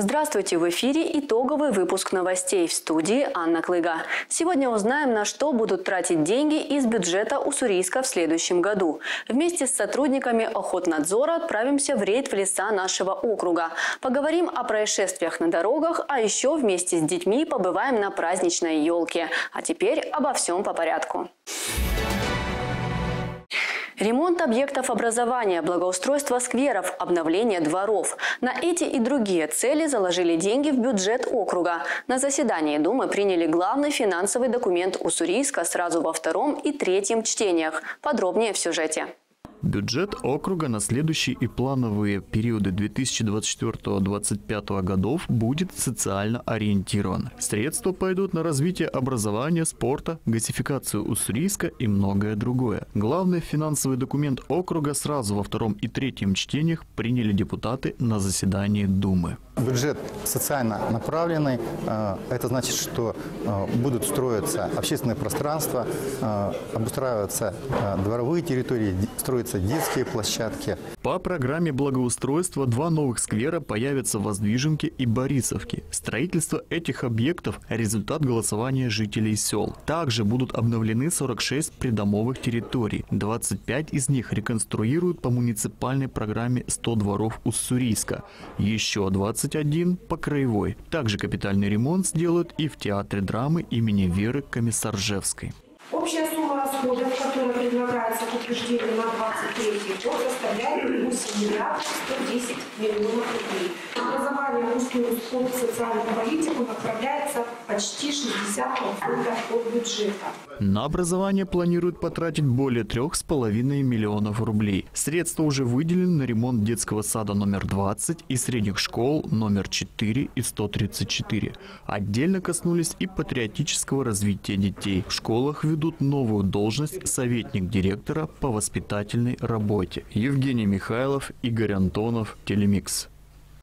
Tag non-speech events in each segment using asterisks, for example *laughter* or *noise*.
Здравствуйте! В эфире итоговый выпуск новостей в студии Анна Клыга. Сегодня узнаем, на что будут тратить деньги из бюджета Уссурийска в следующем году. Вместе с сотрудниками Охотнадзора отправимся в рейд в леса нашего округа. Поговорим о происшествиях на дорогах, а еще вместе с детьми побываем на праздничной елке. А теперь обо всем по порядку. Ремонт объектов образования, благоустройство скверов, обновление дворов. На эти и другие цели заложили деньги в бюджет округа. На заседании Думы приняли главный финансовый документ Уссурийска сразу во втором и третьем чтениях. Подробнее в сюжете. Бюджет округа на следующие и плановые периоды 2024-2025 годов будет социально ориентирован. Средства пойдут на развитие образования, спорта, газификацию Уссурийска и многое другое. Главный финансовый документ округа сразу во втором и третьем чтениях приняли депутаты на заседании Думы. Бюджет социально направленный. Э, это значит, что э, будут строиться общественные пространства, э, обустраиваться дворовые территории, строятся детские площадки. По программе благоустройства два новых сквера появятся в Воздвиженке и Борисовке. Строительство этих объектов – результат голосования жителей сел. Также будут обновлены 46 придомовых территорий. 25 из них реконструируют по муниципальной программе 100 дворов Уссурийска. Еще 21 по краевой. Также капитальный ремонт сделают и в Театре драмы имени Веры Комиссаржевской. Общая сумма расходов, которая предлагается к утверждению на 23 год, составляет 8 миллиардов 110 миллионов рублей. Образование, русскую спорт, социальную политику направляется почти 60% от бюджета. На образование планируют потратить более 3,5 миллионов рублей. Средства уже выделены на ремонт детского сада номер 20 и средних школ номер 4 и 134. Отдельно коснулись и патриотического развития детей. В школах ведут новую должность советник директора по воспитательной работе. Евгений Михайлов, Игорь Антонов, Телемикс.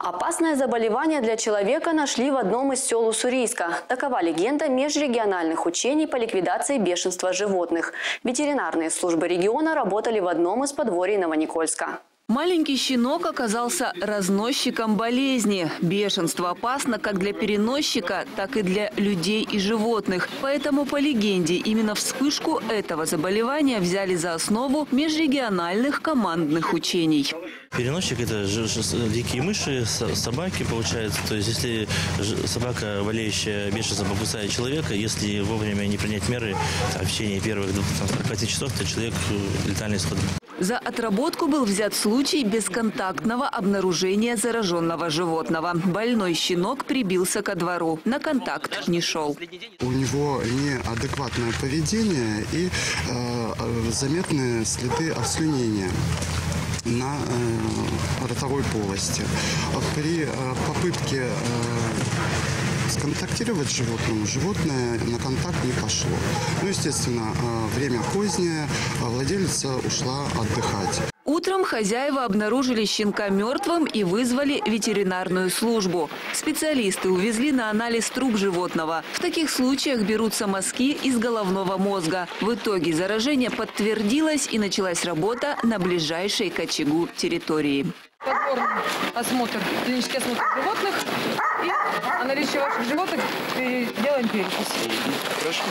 Опасное заболевание для человека нашли в одном из сел Уссурийска. Такова легенда межрегиональных учений по ликвидации бешенства животных. Ветеринарные службы региона работали в одном из подворий Новоникольска. Маленький щенок оказался разносчиком болезни. Бешенство опасно как для переносчика, так и для людей и животных. Поэтому, по легенде, именно вспышку этого заболевания взяли за основу межрегиональных командных учений. Переносчик – это дикие мыши, собаки, получается. То есть, если собака, болеющая бешенством, покусает человека, если вовремя не принять меры в течение первых там, 45 часов, то человек э, летальный исход. За отработку был взят случай бесконтактного обнаружения зараженного животного. Больной щенок прибился ко двору. На контакт не шел. У него неадекватное поведение и э, заметные следы ослюнения на э, ротовой полости. При э, попытке э, сконтактировать с животным, животное на контакт не пошло. Ну, естественно, время позднее, владелица ушла отдыхать. Утром хозяева обнаружили щенка мертвым и вызвали ветеринарную службу. Специалисты увезли на анализ труп животного. В таких случаях берутся мазки из головного мозга. В итоге заражение подтвердилось и началась работа на ближайшей к очагу территории. Подборный осмотр, клинический осмотр животных и о наличии ваших животных делаем перепись. Хорошо.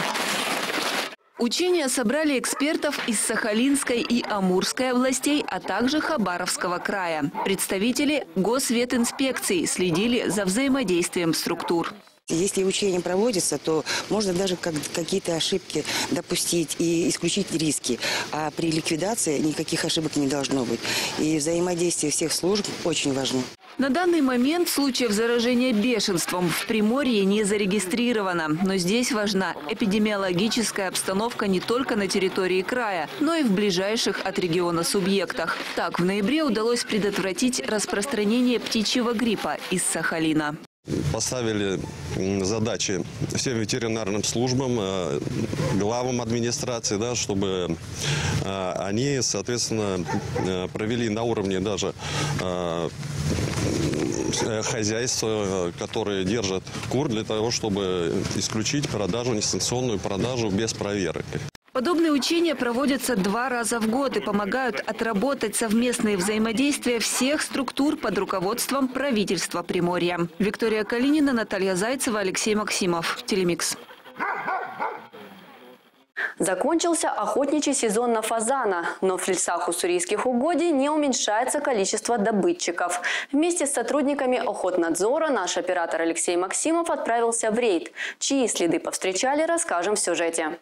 Учения собрали экспертов из Сахалинской и Амурской областей, а также Хабаровского края. Представители госветинспекции следили за взаимодействием структур. Если учение проводится, то можно даже как, какие-то ошибки допустить и исключить риски. А при ликвидации никаких ошибок не должно быть. И взаимодействие всех служб очень важно. На данный момент случаев заражения бешенством в Приморье не зарегистрировано. Но здесь важна эпидемиологическая обстановка не только на территории края, но и в ближайших от региона субъектах. Так, в ноябре удалось предотвратить распространение птичьего гриппа из Сахалина. Поставили задачи всем ветеринарным службам, э, главам администрации, да, чтобы э, они, соответственно, э, провели на уровне даже хозяйства, которые держат кур для того, чтобы исключить продажу, несанкционную продажу без проверок. Подобные учения проводятся два раза в год и помогают отработать совместные взаимодействия всех структур под руководством правительства Приморья. Виктория Калинина, Наталья Зайцева, Алексей Максимов. Телемикс. Закончился охотничий сезон на фазана, но в лесах уссурийских угодий не уменьшается количество добытчиков. Вместе с сотрудниками охотнадзора наш оператор Алексей Максимов отправился в рейд. Чьи следы повстречали, расскажем в сюжете.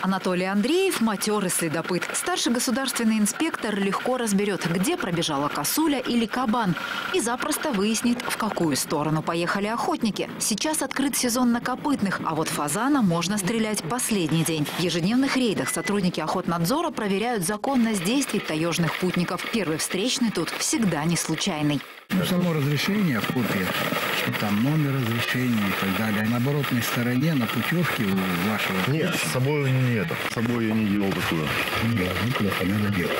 Анатолий Андреев – матерый следопыт. Старший государственный инспектор легко разберет, где пробежала косуля или кабан, и запросто выяснит, в какую сторону поехали охотники. Сейчас открыт сезон на копытных, а вот фазана можно стрелять последний день. В ежедневных рейдах сотрудники охотнадзора проверяют законность действий таежных путников. Первый встречный тут всегда не случайный. Ну, само разрешение, копия, что там номер разрешения и так далее. А на оборотной стороне, на путевке у вашего... Нет, с собой нет. С собой я не делал такое. Нет, неплохо, надо делать.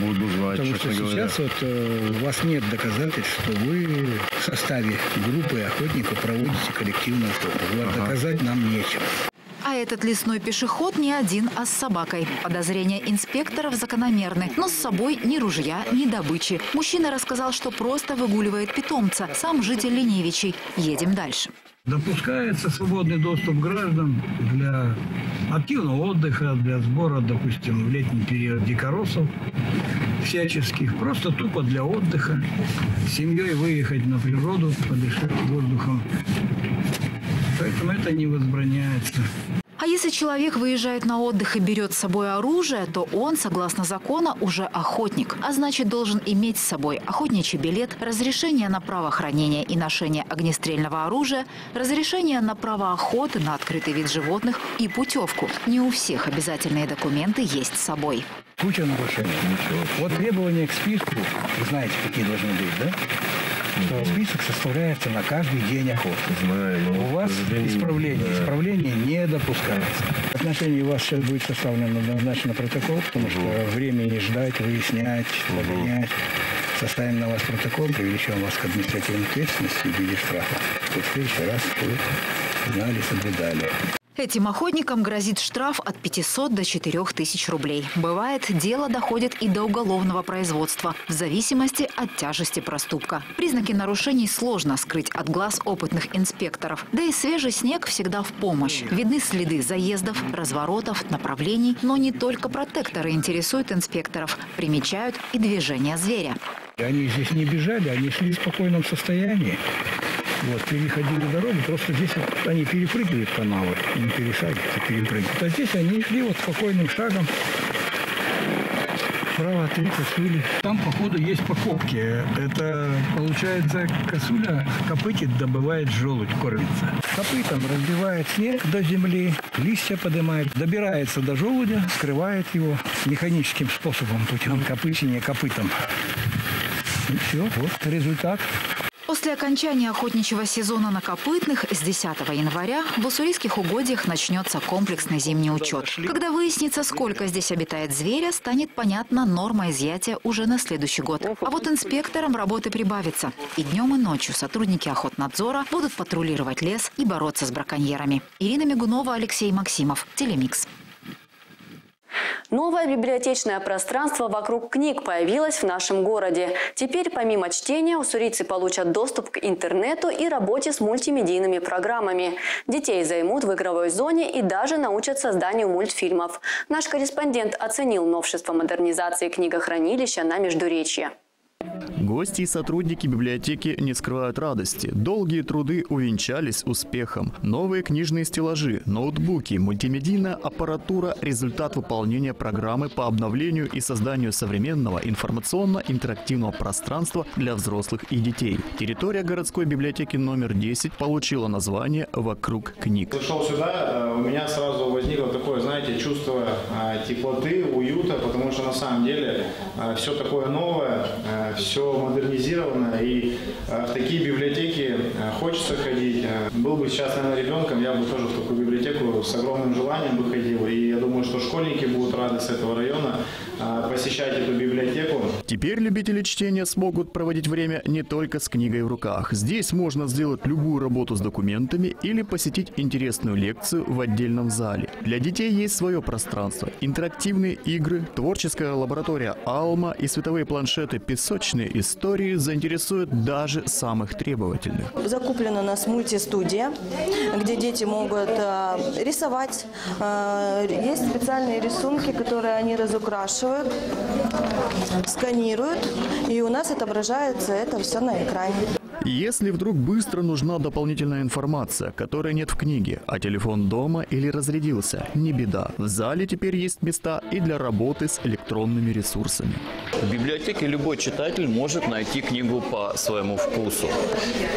Буду знать, Потому что говоря. сейчас вот э, у вас нет доказательств, что вы в составе группы охотников проводите коллективную охоту. Вот доказать нам нечем. А этот лесной пешеход не один, а с собакой. Подозрения инспекторов закономерны. Но с собой ни ружья, ни добычи. Мужчина рассказал, что просто выгуливает питомца. Сам житель Ленивичей. Едем дальше. Допускается свободный доступ граждан для активного отдыха, для сбора, допустим, в летний период дикоросов всяческих, просто тупо для отдыха, с семьей выехать на природу, подышать воздухом. Поэтому это не возбраняется. А если человек выезжает на отдых и берет с собой оружие, то он, согласно закону, уже охотник. А значит, должен иметь с собой охотничий билет, разрешение на право хранения и ношения огнестрельного оружия, разрешение на право охоты на открытый вид животных и путевку. Не у всех обязательные документы есть с собой. Куча нарушений. Вот требования к списку, вы знаете, какие должны быть, да? Что список составляется на каждый день охоты. Знаю. У вас исправление. Исправление не допускается. В отношении вас сейчас будет составлен однозначно протокол, потому что времени ждать, выяснять, догонять. Составим на вас протокол, привлечем вас к административной ответственности в виде штрафа. В следующий раз вы знали, соблюдали. Этим охотникам грозит штраф от 500 до 4000 рублей. Бывает, дело доходит и до уголовного производства, в зависимости от тяжести проступка. Признаки нарушений сложно скрыть от глаз опытных инспекторов. Да и свежий снег всегда в помощь. Видны следы заездов, разворотов, направлений. Но не только протекторы интересуют инспекторов. Примечают и движение зверя. Они здесь не бежали, они шли в спокойном состоянии. Вот, переходили дорогу, просто здесь вот они перепрыгивают канавы, не пересадятся, перепрыгивают. А здесь они шли вот спокойным шагом. Справа три косули. Там, походу, есть покупки. Это, получается, косуля копытит, добывает желудь, кормится. Копытом разбивает снег до земли, листья поднимает, добирается до желудя, скрывает его механическим способом, путем копычения копытом. И все, вот результат. После окончания охотничьего сезона на копытных с 10 января в уссурийских угодьях начнется комплексный зимний учет. Когда выяснится, сколько здесь обитает зверя, станет понятна норма изъятия уже на следующий год. А вот инспекторам работы прибавится. И днем, и ночью сотрудники охотнадзора будут патрулировать лес и бороться с браконьерами. Ирина Мигунова, Алексей Максимов. Телемикс. Новое библиотечное пространство вокруг книг появилось в нашем городе. Теперь помимо чтения уссурийцы получат доступ к интернету и работе с мультимедийными программами. Детей займут в игровой зоне и даже научат созданию мультфильмов. Наш корреспондент оценил новшество модернизации книгохранилища на Междуречье. Гости и сотрудники библиотеки не скрывают радости. Долгие труды увенчались успехом. Новые книжные стеллажи, ноутбуки, мультимедийная аппаратура – результат выполнения программы по обновлению и созданию современного информационно-интерактивного пространства для взрослых и детей. Территория городской библиотеки номер 10 получила название «Вокруг книг». Зашел сюда, э, у меня сразу возникло такое, знаете, чувство э, теплоты, уюта, потому что на самом деле все такое новое, все модернизировано, и э, в такие библиотеки э, хочется ходить. Э, Был бы сейчас, наверное, ребенком, я бы тоже в такую библиотеку с огромным желанием бы ходил, и я думаю, что школьники будут рады с этого района, а, посещать эту библиотеку. Теперь любители чтения смогут проводить время не только с книгой в руках. Здесь можно сделать любую работу с документами или посетить интересную лекцию в отдельном зале. Для детей есть свое пространство. Интерактивные игры, творческая лаборатория «Алма» и световые планшеты «Песочные истории» заинтересуют даже самых требовательных. Закуплена у нас мультистудия, где дети могут э, рисовать. Э, есть специальные рисунки, которые они разукрашивают, сканируют, и у нас отображается это все на экране. Если вдруг быстро нужна дополнительная информация, которой нет в книге, а телефон дома или разрядился, не беда. В зале теперь есть места и для работы с электронными ресурсами. В библиотеке любой читатель может найти книгу по своему вкусу.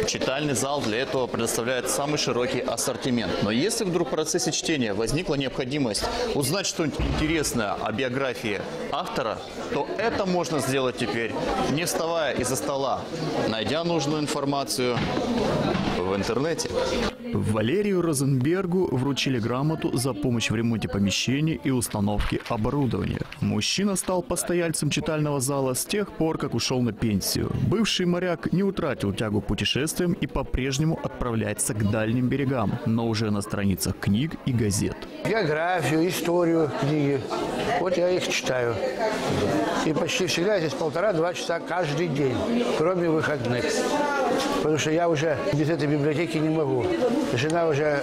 Читальный зал для этого предоставляет самый широкий ассортимент. Но если вдруг в процессе чтения возникла необходимость узнать что-нибудь интересное о биографии автора, то это можно сделать теперь, не вставая из-за стола, найдя нужную информацию информацию в интернете. Валерию Розенбергу вручили грамоту за помощь в ремонте помещений и установке оборудования. Мужчина стал постояльцем читального зала с тех пор, как ушел на пенсию. Бывший моряк не утратил тягу к путешествиям и по-прежнему отправляется к дальним берегам, но уже на страницах книг и газет. Географию, историю книги. Вот я их читаю. И почти всегда здесь полтора-два часа каждый день, кроме выходных. Потому что я уже без этой библиотеки не могу. Жена уже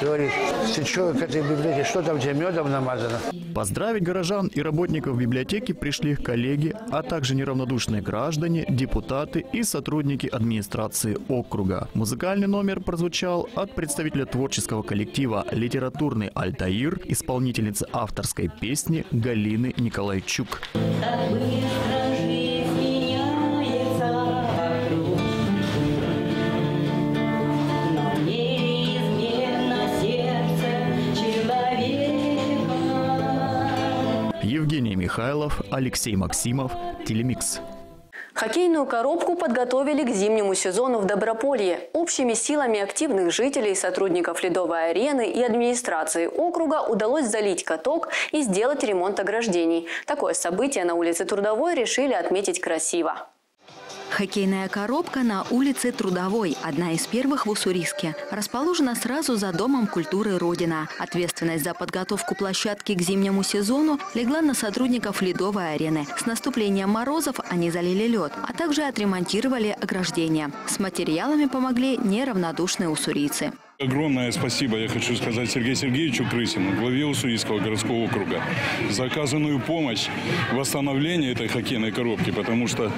говорит, ты что к этой библиотеке, что там тебе медом намазано? Поздравить горожан и работников библиотеки пришли их коллеги, а также неравнодушные граждане, депутаты и сотрудники администрации округа. Музыкальный номер прозвучал от представителя творческого коллектива «Литературный Альтаир», исполнительницы авторской песни Галины Николайчук. Так быстро Михайлов, Алексей Максимов, Телемикс. Хоккейную коробку подготовили к зимнему сезону в Доброполье. Общими силами активных жителей, сотрудников Ледовой арены и администрации округа удалось залить каток и сделать ремонт ограждений. Такое событие на улице Трудовой решили отметить красиво. Хоккейная коробка на улице Трудовой, одна из первых в Уссурийске. Расположена сразу за Домом культуры «Родина». Ответственность за подготовку площадки к зимнему сезону легла на сотрудников Ледовой арены. С наступлением морозов они залили лед, а также отремонтировали ограждения. С материалами помогли неравнодушные уссурийцы. Огромное спасибо я хочу сказать Сергею Сергеевичу Крысину, главе Уссурийского городского округа, за оказанную помощь в восстановлении этой хоккейной коробки, потому что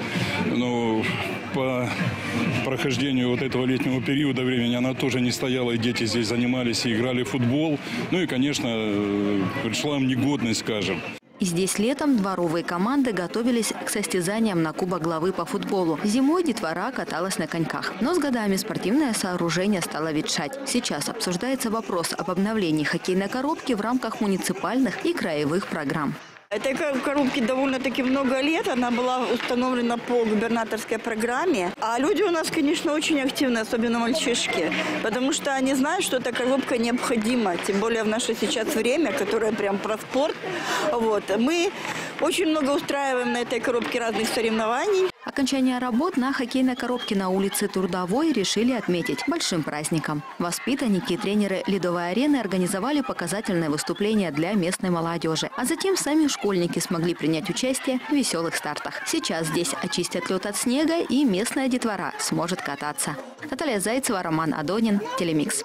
ну, по прохождению вот этого летнего периода времени она тоже не стояла, и дети здесь занимались и играли в футбол. Ну и, конечно, пришла им негодность, скажем. Здесь летом дворовые команды готовились к состязаниям на Кубок главы по футболу. Зимой детвора каталась на коньках. Но с годами спортивное сооружение стало ветшать. Сейчас обсуждается вопрос об обновлении хоккейной коробки в рамках муниципальных и краевых программ. Этой коробке довольно-таки много лет. Она была установлена по губернаторской программе. А люди у нас, конечно, очень активны, особенно мальчишки. Потому что они знают, что эта коробка необходима. Тем более в наше сейчас время, которое прям про спорт. Вот. Мы очень много устраиваем на этой коробке разных соревнований. Окончание работ на хоккейной коробке на улице Трудовой решили отметить большим праздником. Воспитанники и тренеры Ледовой арены организовали показательное выступление для местной молодежи. А затем сами школьники смогли принять участие в веселых стартах. Сейчас здесь очистят лед от снега и местная детвора сможет кататься. Наталья Зайцева, Роман Адонин, Телемикс.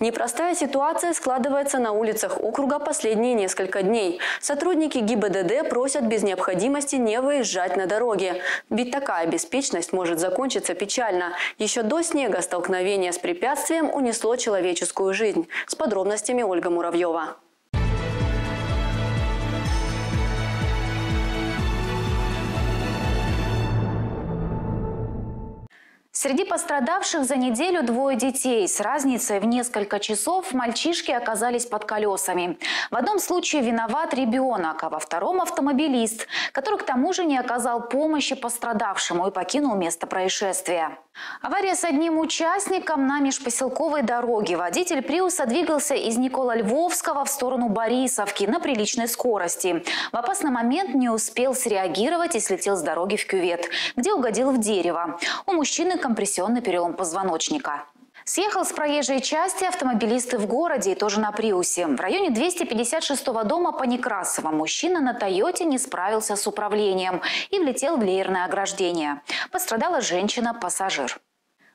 Непростая ситуация складывается на улицах округа последние несколько дней. Сотрудники ГИБДД просят без необходимости не выезжать на дороге. Ведь такая беспечность может закончиться печально. Еще до снега столкновение с препятствием унесло человеческую жизнь. С подробностями Ольга Муравьева. Среди пострадавших за неделю двое детей. С разницей в несколько часов мальчишки оказались под колесами. В одном случае виноват ребенок, а во втором автомобилист, который к тому же не оказал помощи пострадавшему и покинул место происшествия. Авария с одним участником на межпоселковой дороге. Водитель Приуса двигался из Никола Львовского в сторону Борисовки на приличной скорости. В опасный момент не успел среагировать и слетел с дороги в кювет, где угодил в дерево. У мужчины компрессионный перелом позвоночника. Съехал с проезжей части автомобилисты в городе и тоже на Приусе. В районе 256-го дома по Некрасово мужчина на Тойоте не справился с управлением и влетел в леерное ограждение. Пострадала женщина-пассажир.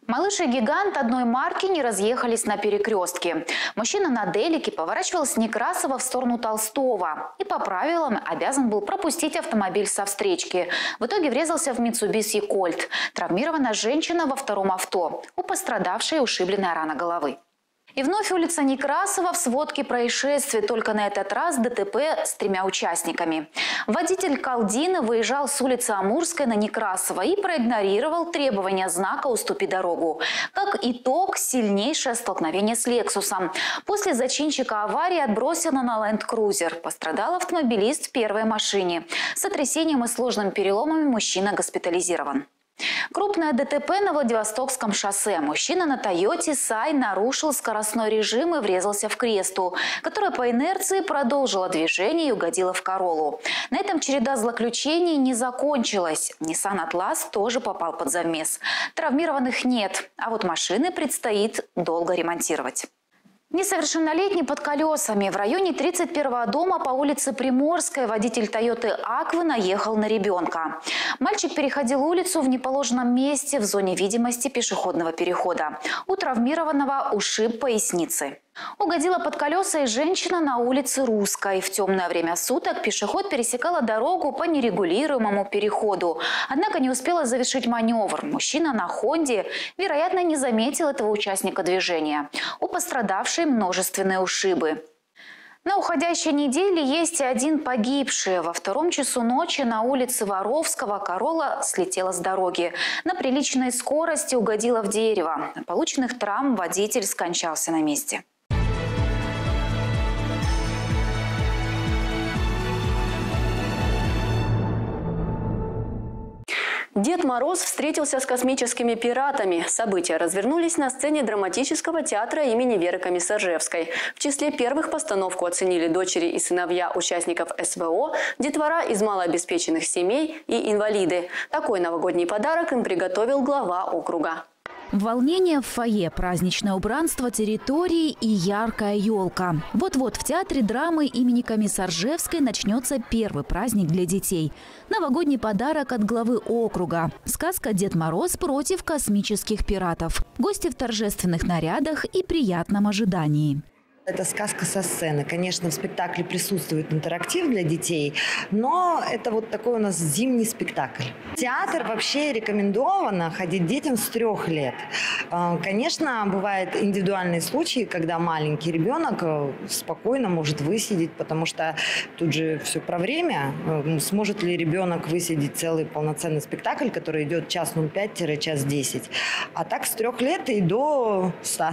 Малыш и гигант одной марки не разъехались на перекрестке. Мужчина на делике поворачивал с Некрасова в сторону Толстого и по правилам обязан был пропустить автомобиль со встречки. В итоге врезался в Mitsubishi Colt. Травмирована женщина во втором авто. У пострадавшей ушибленная рана головы. И вновь улица Некрасова в сводке происшествий, только на этот раз ДТП с тремя участниками. Водитель Калдина выезжал с улицы Амурской на Некрасова и проигнорировал требования знака «Уступи дорогу». Как итог, сильнейшее столкновение с «Лексусом». После зачинщика аварии отбросено на ленд-крузер. Пострадал автомобилист в первой машине. С сотрясением и сложными переломами мужчина госпитализирован. Крупное ДТП на Владивостокском шоссе. Мужчина на Тойоте Сай нарушил скоростной режим и врезался в кресту, которая по инерции продолжила движение и угодила в Королу. На этом череда злоключений не закончилась. Nissan Atlas тоже попал под замес. Травмированных нет, а вот машины предстоит долго ремонтировать. Несовершеннолетний под колесами. В районе 31-го дома по улице Приморская водитель Тойоты Аквы наехал на ребенка. Мальчик переходил улицу в неположенном месте в зоне видимости пешеходного перехода. У травмированного ушиб поясницы. Угодила под колеса и женщина на улице Русской. В темное время суток пешеход пересекала дорогу по нерегулируемому переходу. Однако не успела завершить маневр. Мужчина на Хонде, вероятно, не заметил этого участника движения. У пострадавшей множественные ушибы. На уходящей неделе есть и один погибший. Во втором часу ночи на улице Воровского Корола слетела с дороги. На приличной скорости угодила в дерево. Полученных травм водитель скончался на месте. Дед Мороз встретился с космическими пиратами. События развернулись на сцене драматического театра имени Веры Комиссаржевской. В числе первых постановку оценили дочери и сыновья участников СВО, детвора из малообеспеченных семей и инвалиды. Такой новогодний подарок им приготовил глава округа. Волнение в фойе, праздничное убранство территории и яркая елка. Вот-вот в театре драмы имени Комиссаржевской начнется первый праздник для детей. Новогодний подарок от главы округа. Сказка «Дед Мороз против космических пиратов». Гости в торжественных нарядах и приятном ожидании. Это сказка со сцены. Конечно, в спектакле присутствует интерактив для детей, но это вот такой у нас зимний спектакль. Театр вообще рекомендовано ходить детям с трех лет. А, конечно, бывают индивидуальные случаи, когда маленький ребенок э, спокойно может высидеть, потому что тут же все про время. Э, сможет ли ребенок высидеть целый полноценный спектакль, который идет час 05-час 10. А так с трех лет и до 100.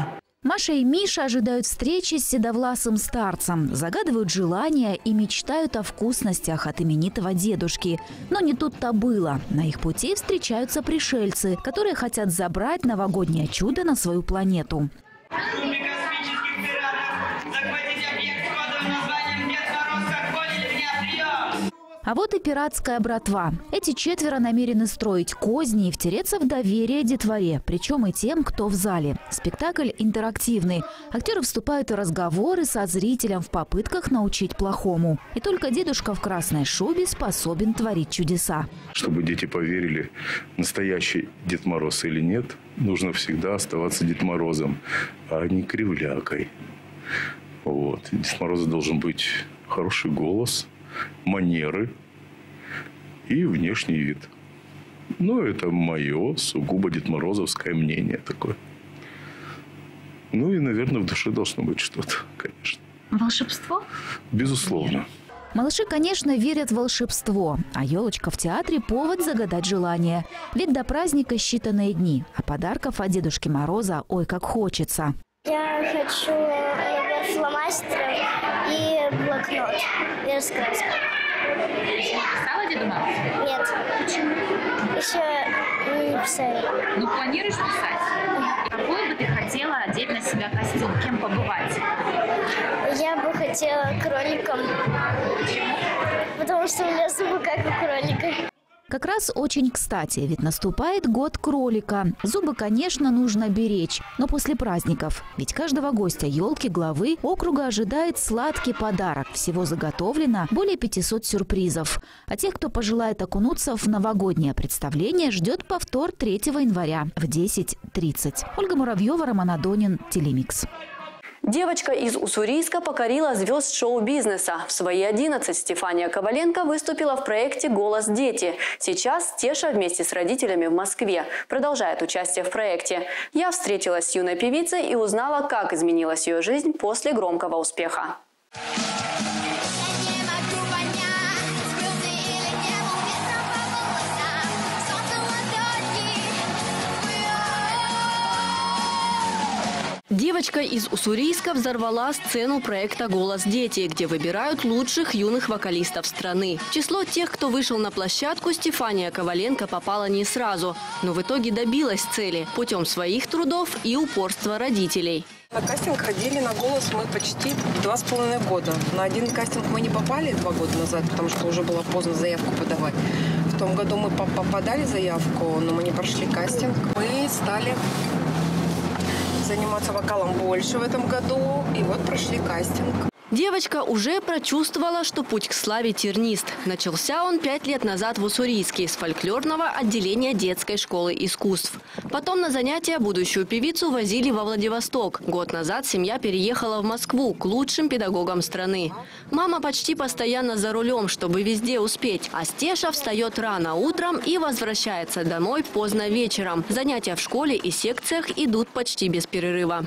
Маша и Миша ожидают встречи с седовласым старцем, загадывают желания и мечтают о вкусностях от именитого дедушки. Но не тут-то было. На их пути встречаются пришельцы, которые хотят забрать новогоднее чудо на свою планету. А вот и пиратская братва. Эти четверо намерены строить козни и втереться в доверие детворе, причем и тем, кто в зале. Спектакль интерактивный. Актеры вступают в разговоры со зрителем в попытках научить плохому. И только дедушка в красной шубе способен творить чудеса. Чтобы дети поверили, настоящий Дед Мороз или нет, нужно всегда оставаться Дед Морозом, а не кривлякой. Вот. Дед Мороза должен быть хороший голос – манеры и внешний вид. Ну, это мое сугубо Дедморозовское мнение такое. Ну и, наверное, в душе должно быть что-то, конечно. Волшебство? Безусловно. Малыши, конечно, верят в волшебство, а елочка в театре – повод загадать желание. Ведь до праздника считанные дни, а подарков от Дедушки Мороза ой как хочется. Я хочу фломастеров и блокнот, и раскраску. Писала Деду Морозу? Нет. Почему? Еще не писали. Ну, планируешь писать? Какой бы ты хотела одеть на себя костюм? Кем побывать? Я бы хотела кроликом. Почему? Потому что у меня зубы как у кролика. Как раз очень кстати, ведь наступает год кролика. Зубы, конечно, нужно беречь, но после праздников. Ведь каждого гостя елки главы округа ожидает сладкий подарок. Всего заготовлено более 500 сюрпризов. А тех, кто пожелает окунуться в новогоднее представление, ждет повтор 3 января в 10.30. Ольга Муравьева, Роман Адонин, Телемикс. Девочка из Уссурийска покорила звезд шоу-бизнеса. В свои 11 Стефания Коваленко выступила в проекте «Голос дети». Сейчас Теша вместе с родителями в Москве продолжает участие в проекте. Я встретилась с юной певицей и узнала, как изменилась ее жизнь после громкого успеха. Девочка из Уссурийска взорвала сцену проекта «Голос дети», где выбирают лучших юных вокалистов страны. Число тех, кто вышел на площадку, Стефания Коваленко попала не сразу, но в итоге добилась цели путем своих трудов и упорства родителей. На кастинг ходили на голос мы почти два с половиной года. На один кастинг мы не попали два года назад, потому что уже было поздно заявку подавать. В том году мы подали заявку, но мы не прошли кастинг. Мы стали заниматься вокалом больше в этом году. И вот прошли кастинг. Девочка уже прочувствовала, что путь к славе тернист. Начался он пять лет назад в Уссурийске с фольклорного отделения детской школы искусств. Потом на занятия будущую певицу возили во Владивосток. Год назад семья переехала в Москву к лучшим педагогам страны. Мама почти постоянно за рулем, чтобы везде успеть. А Стеша встает рано утром и возвращается домой поздно вечером. Занятия в школе и секциях идут почти без перерыва.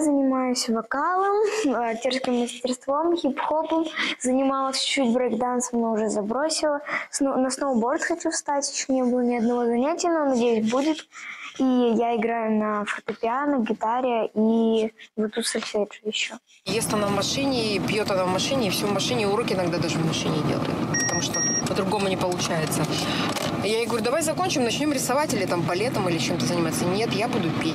Занимаюсь вокалом, *laughs* актерским мастерством, хип-хопом. Занималась чуть-чуть брейк-дансом, но уже забросила. На сноуборд хочу встать, еще не было ни одного занятия, но надеюсь будет. И я играю на фортепиано, гитаре и вот тут сольфеджио еще. Ест она в машине, и пьет она в машине, и все в машине, уроки иногда даже в машине делает. Потому что по-другому не получается. Я ей говорю, давай закончим, начнем рисовать или там балетом или чем-то заниматься. Нет, я буду петь.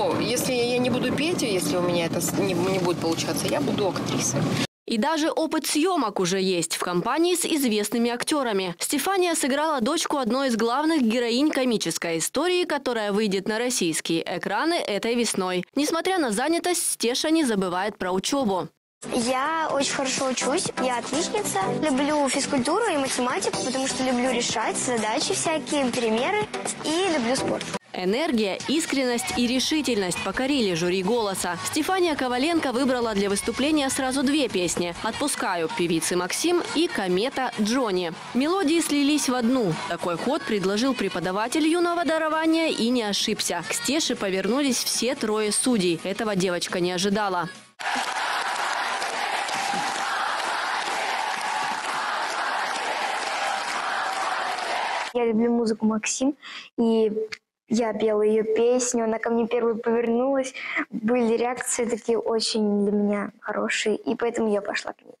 Ну, если я не буду петь, если у меня это с- не, не будет получаться, я буду актрисой. И даже опыт съемок уже есть в компании с известными актерами. Стефания сыграла дочку одной из главных героинь комической истории, которая выйдет на российские экраны этой весной. Несмотря на занятость, Стеша не забывает про учебу. Я очень хорошо учусь, я отличница. Люблю физкультуру и математику, потому что люблю решать задачи всякие, примеры и люблю спорт. Энергия, искренность и решительность покорили жюри «Голоса». Стефания Коваленко выбрала для выступления сразу две песни «Отпускаю» певицы Максим и «Комета» Джонни. Мелодии слились в одну. Такой ход предложил преподаватель юного дарования и не ошибся. К Стеше повернулись все трое судей. Этого девочка не ожидала. Я люблю музыку Максим, и я пела ее песню, она ко мне первой повернулась. Были реакции такие очень для меня хорошие, и поэтому я пошла к ней.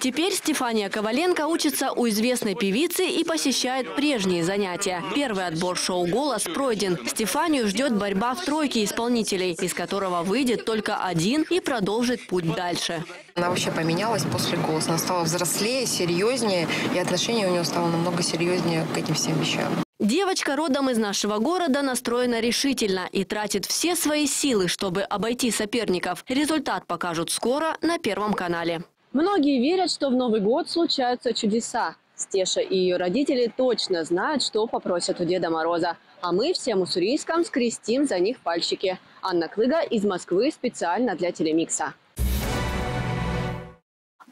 Теперь Стефания Коваленко учится у известной певицы и посещает прежние занятия. Первый отбор шоу «Голос» пройден. Стефанию ждет борьба в тройке исполнителей, из которого выйдет только один и продолжит путь дальше. Она вообще поменялась после голоса. Она стала взрослее, серьезнее, и отношение у нее стало намного серьезнее к этим всем вещам. Девочка родом из нашего города настроена решительно и тратит все свои силы, чтобы обойти соперников. Результат покажут скоро на Первом канале. Многие верят, что в Новый год случаются чудеса. Стеша и ее родители точно знают, что попросят у Деда Мороза. А мы всем уссурийском скрестим за них пальчики. Анна Клыга из Москвы специально для Телемикса.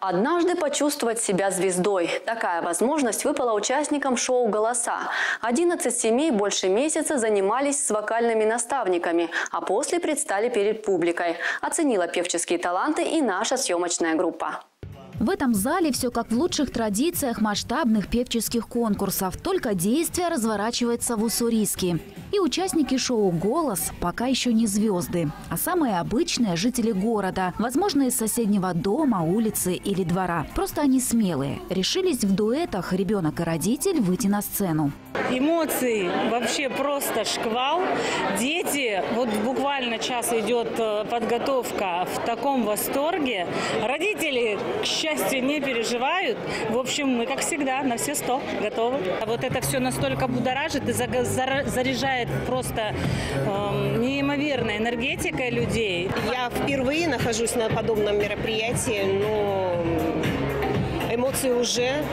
Однажды почувствовать себя звездой. Такая возможность выпала участникам шоу «Голоса». 11 семей больше месяца занимались с вокальными наставниками, а после предстали перед публикой. Оценила певческие таланты и наша съемочная группа. В этом зале все как в лучших традициях масштабных певческих конкурсов, только действие разворачивается в Уссурийске. И участники шоу «Голос» пока еще не звезды, а самые обычные жители города, возможно, из соседнего дома, улицы или двора. Просто они смелые. Решились в дуэтах ребенок и родитель выйти на сцену. Эмоции вообще просто шквал. Дети, вот буквально час идет э, подготовка в таком восторге. Родители, к счастью, не переживают. В общем, мы, как всегда, на все сто готовы. А Вот это все настолько будоражит и заряжает просто эм, неимоверной энергетикой людей. Я впервые нахожусь на подобном мероприятии, но эмоции уже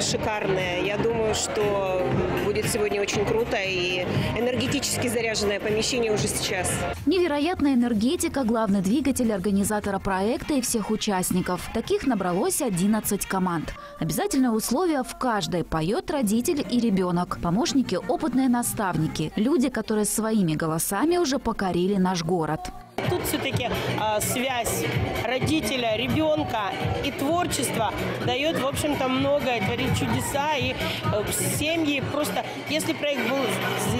шикарные. Я думаю, что будет сегодня очень круто и энергетически заряженное помещение уже сейчас. Невероятная энергетика – главный двигатель организатора проекта и всех участников. Таких набралось 11 команд. Обязательное условие – в каждой поет родитель и ребенок. Помощники – опытные наставники. Люди, которые своими голосами уже покорили наш город. Тут все-таки а, связь родителя, ребенка и творчества дает, в общем-то, многое, творит чудеса. И э, семьи просто, если проект был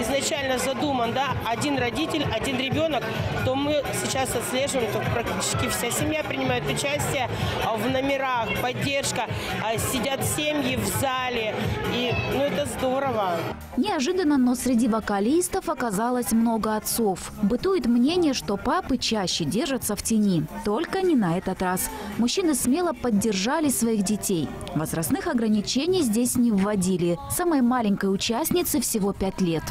изначально задуман, да, один родитель, один ребенок, то мы сейчас отслеживаем, то практически вся семья принимает участие а, в номерах, поддержка, а, сидят семьи в зале. И, ну, это здорово. Неожиданно, но среди вокалистов оказалось много отцов. Бытует мнение, что папы чаще держатся в тени. Только не на этот раз. Мужчины смело поддержали своих детей. Возрастных ограничений здесь не вводили. Самой маленькой участнице всего пять лет.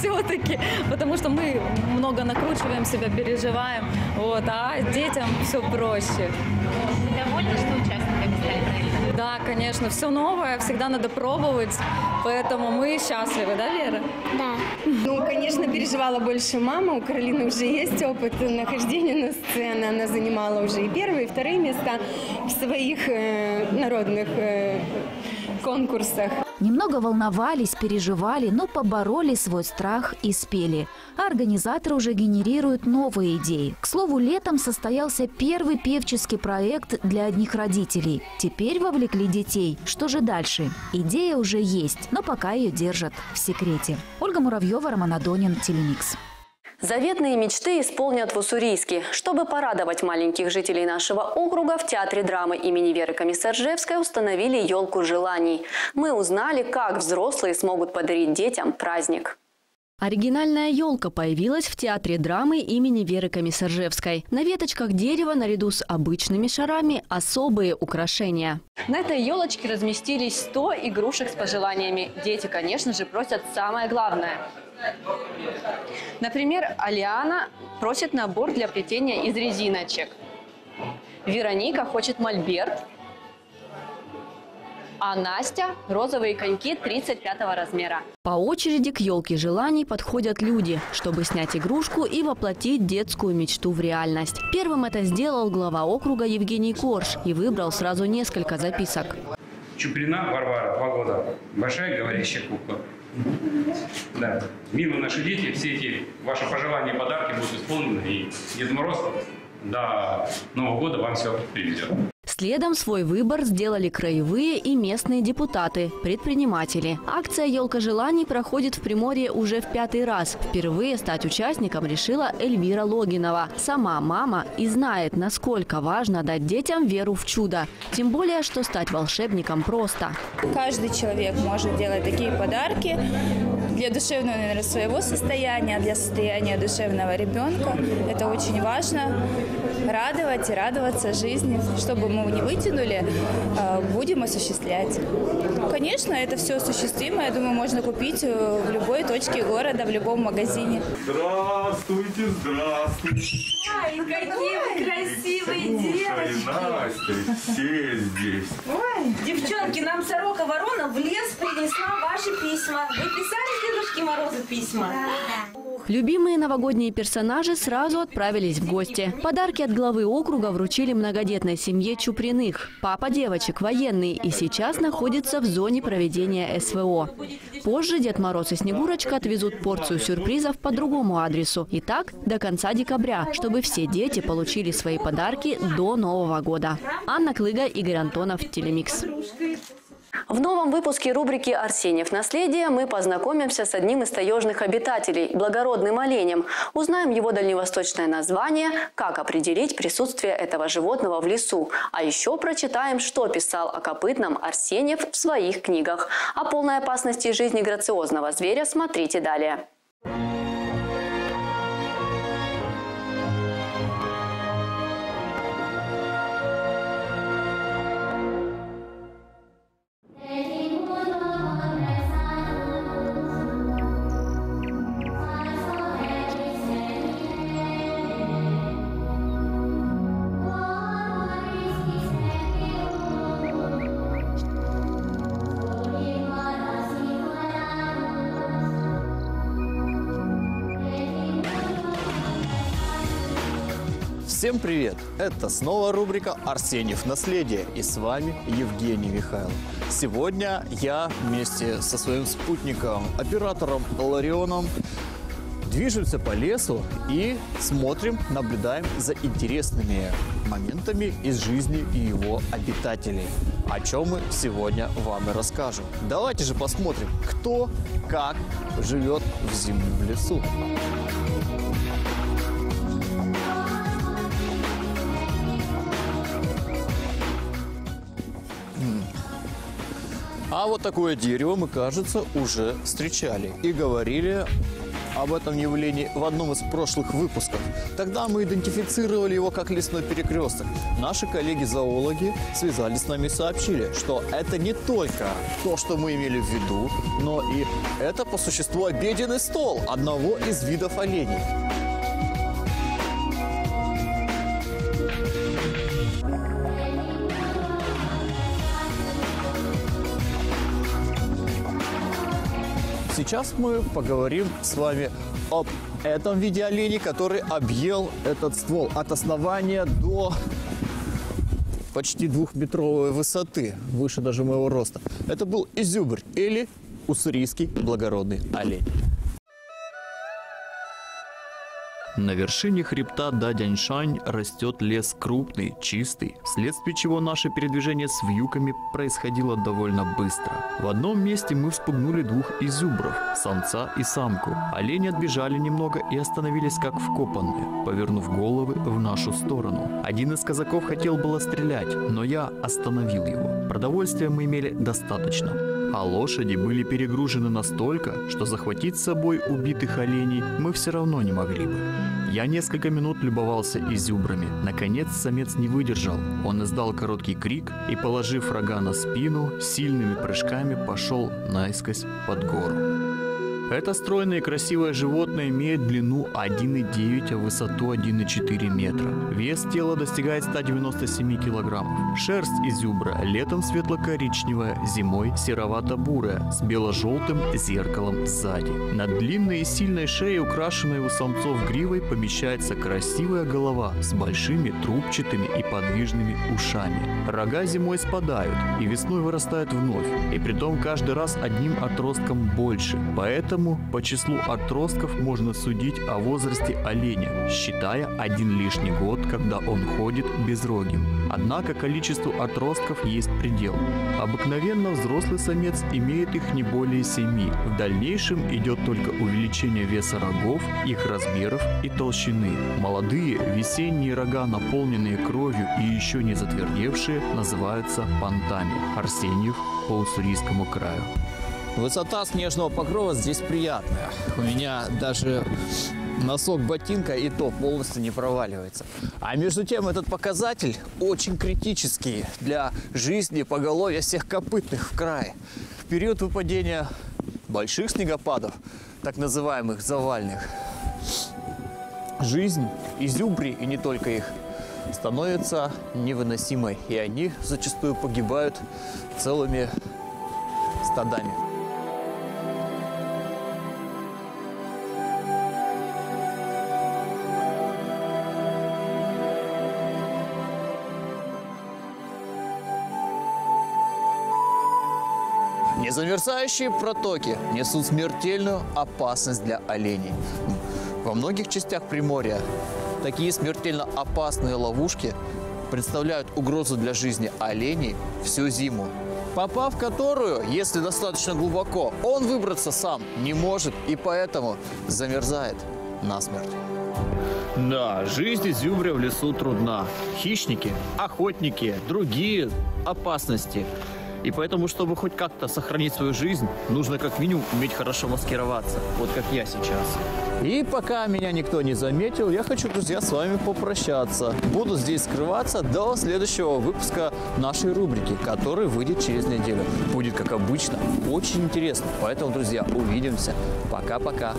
Все-таки, потому что мы много накручиваем себя, переживаем, вот, а детям все проще. Довольны, что участниками стали правильно? Да, конечно, все новое, всегда надо пробовать, поэтому мы счастливы, да, Вера? Да. Ну, конечно, переживала больше мама. У Каролины уже есть опыт нахождения на сцене. Она занимала уже и первые, и вторые места в своих э, народных э, конкурсах. Немного волновались, переживали, но побороли свой страх и спели. А организаторы уже генерируют новые идеи. К слову, летом состоялся первый певческий проект для одних родителей. Теперь вовлекли детей. Что же дальше? Идея уже есть, но пока ее держат в секрете. Ольга Муравьева, Роман Адонин, Телемикс. Заветные мечты исполнят в Уссурийске. Чтобы порадовать маленьких жителей нашего округа, в Театре драмы имени Веры Комиссаржевской установили елку желаний. Мы узнали, как взрослые смогут подарить детям праздник. Оригинальная елка появилась в Театре драмы имени Веры Комиссаржевской. На веточках дерева наряду с обычными шарами особые украшения. На этой елочке разместились 100 игрушек с пожеланиями. Дети, конечно же, просят самое главное. Например, Алиана просит набор для плетения из резиночек. Вероника хочет мольберт. А Настя – розовые коньки 35 размера. По очереди к елке желаний подходят люди, чтобы снять игрушку и воплотить детскую мечту в реальность. Первым это сделал глава округа Евгений Корж и выбрал сразу несколько записок. Чуприна Варвара, два года. Большая говорящая кукла. Да. Милы наши дети, все эти ваши пожелания подарки будут исполнены. И Дед Мороз до Нового года вам все привезет. Следом свой выбор сделали краевые и местные депутаты, предприниматели. Акция «Елка желаний» проходит в Приморье уже в пятый раз. Впервые стать участником решила Эльвира Логинова. Сама мама и знает, насколько важно дать детям веру в чудо. Тем более, что стать волшебником просто. Каждый человек может делать такие подарки для душевного, наверное, своего состояния, для состояния душевного ребенка. Это очень важно. Радовать и радоваться жизни. Чтобы мы не вытянули, э, будем осуществлять. Конечно, это все осуществимо. Я думаю, можно купить э, в любой точке города, в любом магазине. Здравствуйте, здравствуйте. Ай, какие вы красивые девочки! Настя, все здесь. Ой, девчонки, нам сорока ворона в лес принесла ваши письма. Вы писали Дедушке Морозу письма? Любимые новогодние персонажи сразу отправились в гости. Подарки от главы округа вручили многодетной семье Чуприных. Папа девочек военный и сейчас находится в зоне проведения СВО. Позже Дед Мороз и Снегурочка отвезут порцию сюрпризов по другому адресу. И так до конца декабря, чтобы все дети получили свои подарки до Нового года. Анна Клыга, Игорь Антонов, Телемикс. В новом выпуске рубрики «Арсеньев. Наследие» мы познакомимся с одним из таежных обитателей – благородным оленем. Узнаем его дальневосточное название, как определить присутствие этого животного в лесу. А еще прочитаем, что писал о копытном Арсеньев в своих книгах. О полной опасности жизни грациозного зверя смотрите далее. Всем привет! Это снова рубрика «Арсеньев. Наследие» и с вами Евгений Михайлов. Сегодня я вместе со своим спутником, оператором Ларионом, движемся по лесу и смотрим, наблюдаем за интересными моментами из жизни его обитателей. О чем мы сегодня вам и расскажем. Давайте же посмотрим, кто как живет в зимнем лесу. А вот такое дерево мы, кажется, уже встречали и говорили об этом явлении в одном из прошлых выпусков. Тогда мы идентифицировали его как лесной перекресток. Наши коллеги-зоологи связались с нами и сообщили, что это не только то, что мы имели в виду, но и это по существу обеденный стол одного из видов оленей. Сейчас мы поговорим с вами об этом виде оленей, который объел этот ствол от основания до почти двухметровой высоты, выше даже моего роста. Это был изюбрь или уссурийский благородный олень. На вершине хребта Дадяньшань растет лес крупный, чистый, вследствие чего наше передвижение с вьюками происходило довольно быстро. В одном месте мы вспугнули двух изюбров, самца и самку. Олени отбежали немного и остановились как вкопанные, повернув головы в нашу сторону. Один из казаков хотел было стрелять, но я остановил его. Продовольствия мы имели достаточно. А лошади были перегружены настолько, что захватить с собой убитых оленей мы все равно не могли бы. Я несколько минут любовался изюбрами. Наконец самец не выдержал. Он издал короткий крик и, положив рога на спину, сильными прыжками пошел наискось под гору. Это стройное и красивое животное имеет длину 1,9, а высоту 1,4 метра. Вес тела достигает 197 килограммов. Шерсть изюбра летом светло-коричневая, зимой серовато-бурая, с бело-желтым зеркалом сзади. На длинной и сильной шее, украшенной у самцов гривой, помещается красивая голова с большими трубчатыми и подвижными ушами. Рога зимой спадают и весной вырастают вновь, и притом каждый раз одним отростком больше. Поэтому по числу отростков можно судить о возрасте оленя, считая один лишний год, когда он ходит безрогим. Однако количеству отростков есть предел. Обыкновенно взрослый самец имеет их не более семи. В дальнейшем идет только увеличение веса рогов, их размеров и толщины. Молодые весенние рога, наполненные кровью и еще не затвердевшие, называются понтами. Арсеньев по Уссурийскому краю. Высота снежного покрова здесь приятная. У меня даже носок ботинка и то полностью не проваливается. А между тем этот показатель очень критический для жизни поголовья всех копытных в крае. В период выпадения больших снегопадов, так называемых завальных, жизнь изюбри и не только их становится невыносимой, и они зачастую погибают целыми стадами. Незамерзающие протоки несут смертельную опасность для оленей. Во многих частях Приморья такие смертельно опасные ловушки представляют угрозу для жизни оленей всю зиму. Попав в которую, если достаточно глубоко, он выбраться сам не может и поэтому замерзает насмерть. Да, жизнь зюбря в лесу трудна. Хищники, охотники, другие опасности – и поэтому, чтобы хоть как-то сохранить свою жизнь, нужно как минимум уметь хорошо маскироваться. Вот как я сейчас. И пока меня никто не заметил, я хочу, друзья, с вами попрощаться. Буду здесь скрываться до следующего выпуска нашей рубрики, который выйдет через неделю. Будет, как обычно, очень интересно. Поэтому, друзья, увидимся. Пока-пока.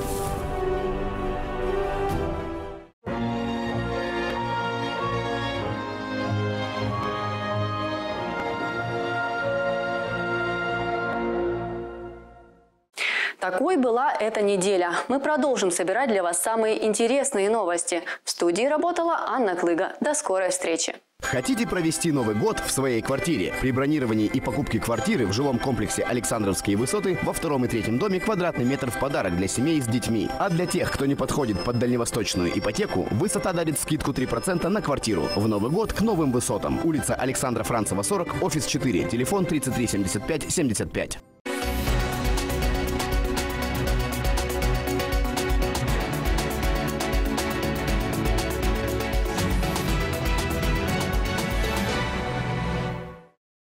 Такой была эта неделя. Мы продолжим собирать для вас самые интересные новости. В студии работала Анна Клыга. До скорой встречи. Хотите провести Новый год в своей квартире? При бронировании и покупке квартиры в жилом комплексе Александровские высоты во втором и третьем доме квадратный метр в подарок для семей с детьми. А для тех, кто не подходит под дальневосточную ипотеку, высота дарит скидку 3% на квартиру. В Новый год к новым высотам. Улица Александра Францева, 40, офис 4, телефон 33 75 75.